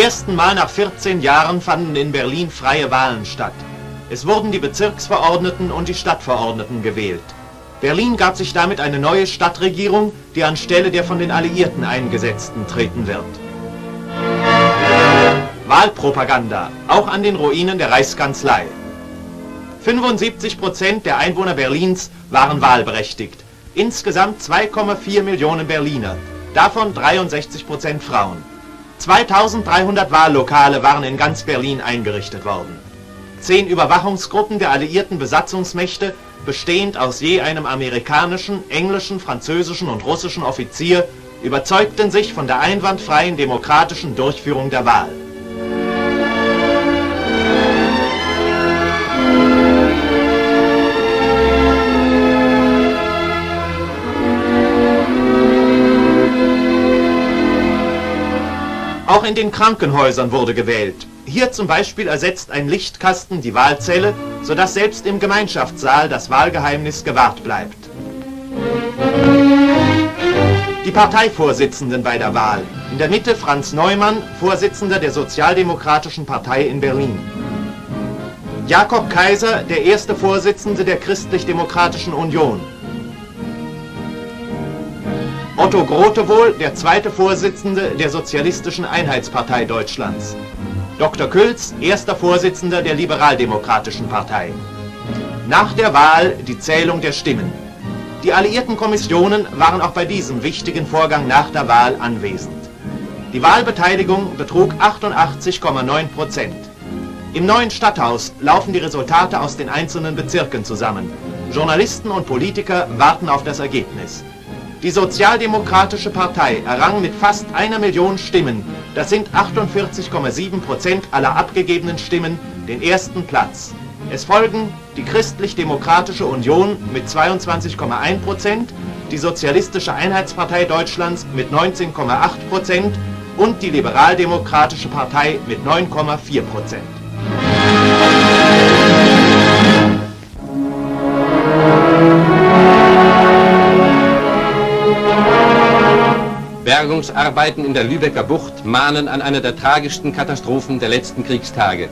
ersten Mal nach 14 Jahren fanden in Berlin freie Wahlen statt. Es wurden die Bezirksverordneten und die Stadtverordneten gewählt. Berlin gab sich damit eine neue Stadtregierung, die anstelle der von den Alliierten eingesetzten treten wird. Wahlpropaganda, auch an den Ruinen der Reichskanzlei. 75 Prozent der Einwohner Berlins waren wahlberechtigt. Insgesamt 2,4 Millionen Berliner, davon 63 Prozent Frauen. 2300 Wahllokale waren in ganz Berlin eingerichtet worden. Zehn Überwachungsgruppen der alliierten Besatzungsmächte, bestehend aus je einem amerikanischen, englischen, französischen und russischen Offizier, überzeugten sich von der einwandfreien demokratischen Durchführung der Wahl. In den Krankenhäusern wurde gewählt. Hier zum Beispiel ersetzt ein Lichtkasten die Wahlzelle, sodass selbst im Gemeinschaftssaal das Wahlgeheimnis gewahrt bleibt. Die Parteivorsitzenden bei der Wahl. In der Mitte Franz Neumann, Vorsitzender der Sozialdemokratischen Partei in Berlin. Jakob Kaiser, der erste Vorsitzende der Christlich-Demokratischen Union. Otto Grotewohl, der zweite Vorsitzende der Sozialistischen Einheitspartei Deutschlands. Dr. Külz, erster Vorsitzender der Liberaldemokratischen Partei. Nach der Wahl die Zählung der Stimmen. Die alliierten Kommissionen waren auch bei diesem wichtigen Vorgang nach der Wahl anwesend. Die Wahlbeteiligung betrug 88,9 Prozent. Im neuen Stadthaus laufen die Resultate aus den einzelnen Bezirken zusammen. Journalisten und Politiker warten auf das Ergebnis. Die Sozialdemokratische Partei errang mit fast einer Million Stimmen, das sind 48,7 Prozent aller abgegebenen Stimmen, den ersten Platz. Es folgen die Christlich-Demokratische Union mit 22,1 Prozent, die Sozialistische Einheitspartei Deutschlands mit 19,8 Prozent und die Liberaldemokratische Partei mit 9,4 Prozent. Bergungsarbeiten in der Lübecker Bucht mahnen an eine der tragischsten Katastrophen der letzten Kriegstage.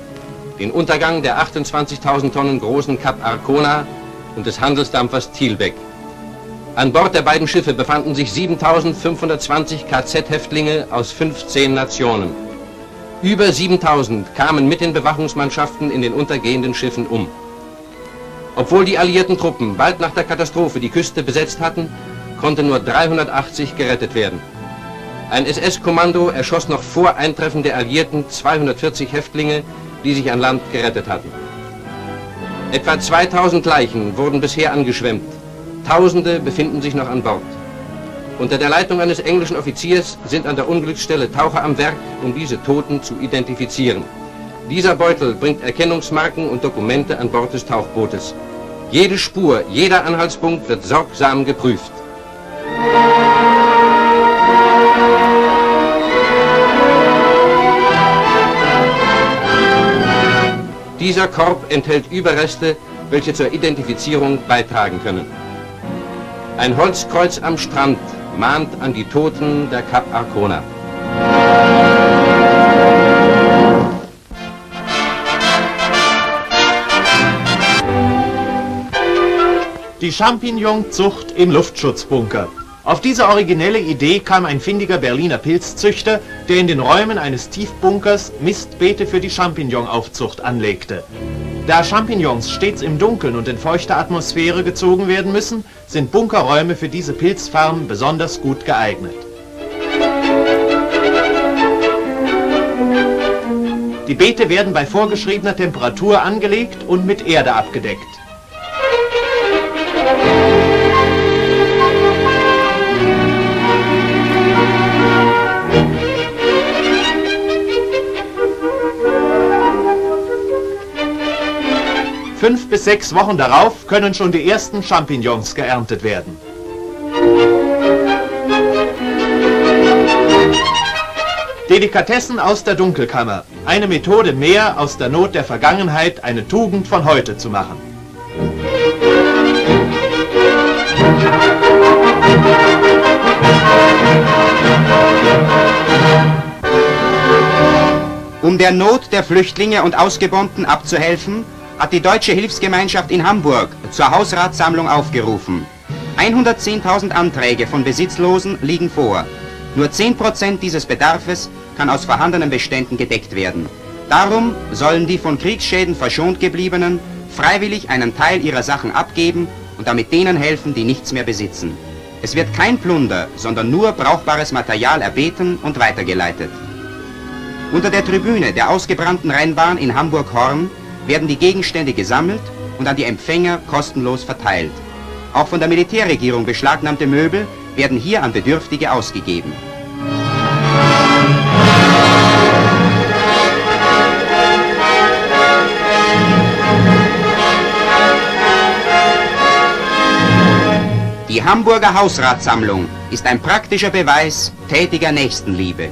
Den Untergang der 28.000 Tonnen großen Kap Arcona und des Handelsdampfers Thielbeck. An Bord der beiden Schiffe befanden sich 7.520 KZ-Häftlinge aus 15 Nationen. Über 7.000 kamen mit den Bewachungsmannschaften in den untergehenden Schiffen um. Obwohl die alliierten Truppen bald nach der Katastrophe die Küste besetzt hatten, konnten nur 380 gerettet werden. Ein SS-Kommando erschoss noch vor Eintreffen der Alliierten 240 Häftlinge, die sich an Land gerettet hatten. Etwa 2000 Leichen wurden bisher angeschwemmt. Tausende befinden sich noch an Bord. Unter der Leitung eines englischen Offiziers sind an der Unglücksstelle Taucher am Werk, um diese Toten zu identifizieren. Dieser Beutel bringt Erkennungsmarken und Dokumente an Bord des Tauchbootes. Jede Spur, jeder Anhaltspunkt wird sorgsam geprüft. Dieser Korb enthält Überreste, welche zur Identifizierung beitragen können. Ein Holzkreuz am Strand mahnt an die Toten der Kap Arcona. Die Champignonzucht im Luftschutzbunker. Auf diese originelle Idee kam ein findiger Berliner Pilzzüchter, der in den Räumen eines Tiefbunkers Mistbeete für die Champignonaufzucht anlegte. Da Champignons stets im Dunkeln und in feuchter Atmosphäre gezogen werden müssen, sind Bunkerräume für diese Pilzfarmen besonders gut geeignet. Die Beete werden bei vorgeschriebener Temperatur angelegt und mit Erde abgedeckt. Fünf bis sechs Wochen darauf können schon die ersten Champignons geerntet werden. Delikatessen aus der Dunkelkammer. Eine Methode mehr, aus der Not der Vergangenheit eine Tugend von heute zu machen. Um der Not der Flüchtlinge und Ausgebonnten abzuhelfen, hat die Deutsche Hilfsgemeinschaft in Hamburg zur Hausratssammlung aufgerufen. 110.000 Anträge von Besitzlosen liegen vor. Nur 10% dieses Bedarfes kann aus vorhandenen Beständen gedeckt werden. Darum sollen die von Kriegsschäden verschont gebliebenen freiwillig einen Teil ihrer Sachen abgeben und damit denen helfen, die nichts mehr besitzen. Es wird kein Plunder, sondern nur brauchbares Material erbeten und weitergeleitet. Unter der Tribüne der ausgebrannten Rheinbahn in Hamburg-Horn werden die Gegenstände gesammelt und an die Empfänger kostenlos verteilt. Auch von der Militärregierung beschlagnahmte Möbel werden hier an Bedürftige ausgegeben. Die Hamburger Hausratssammlung ist ein praktischer Beweis tätiger Nächstenliebe.